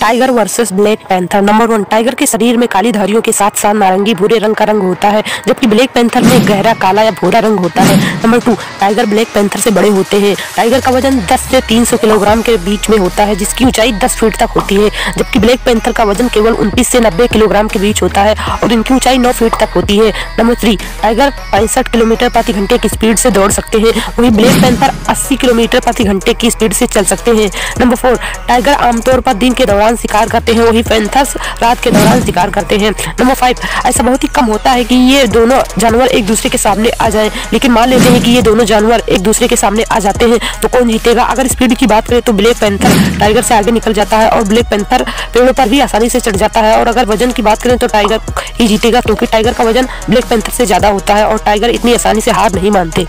Tiger versus black panther number one tiger के शरीर में काली धारियों के साथ साथ नारंगी भूरे रंग का रंग होता है, जबकि ब्लैक पैंथर में गहरा, काला या भूरा रंग होता है। Number two tiger black panther से बड़े होते हैं। टाइगर का वज़न 10 से 300 किलोग्राम के बीच में होता है, जिसकी ऊंचाई 10 फीट तक होती है, जबकि ब्लैक पैंथर का वज़न केवल उनतीस से नब्बे किलोग्राम के बीच होता है और इनकी ऊंचाई नौ फीट तक होती है। नंबर थ्री टाइगर पैंसठ किलोमीटर प्रति घंटे की स्पीड से दौड़ सकते हैं, वही ब्लैक पैंथर अस्सी किलोमीटर प्रति घंटे की स्पीड से चल सकते हैं। नंबर फोर टाइगर आमतौर पर दिन के दौरान शिकार करते हैं, वही पैंथर्स रात के दौरान शिकार करते हैं। नंबर फाइव ऐसा बहुत ही कम होता है कि ये दोनों जानवर एक दूसरे के सामने आ जाएँ, लेकिन मान लेते हैं कि ये दोनों जानवर एक दूसरे के सामने आ जाते हैं तो कौन जीतेगा? अगर स्पीड की बात करें तो ब्लैक पैंथर टाइगर से आगे निकल जाता है और ब्लैक पैंथर पेड़ों पर भी आसानी से चढ़ जाता है, और अगर वज़न की बात करें तो टाइगर ही जीतेगा, क्योंकि टाइगर का वज़न ब्लैक पैंथर से ज़्यादा होता है और टाइगर इतनी आसानी से हार नहीं मानते।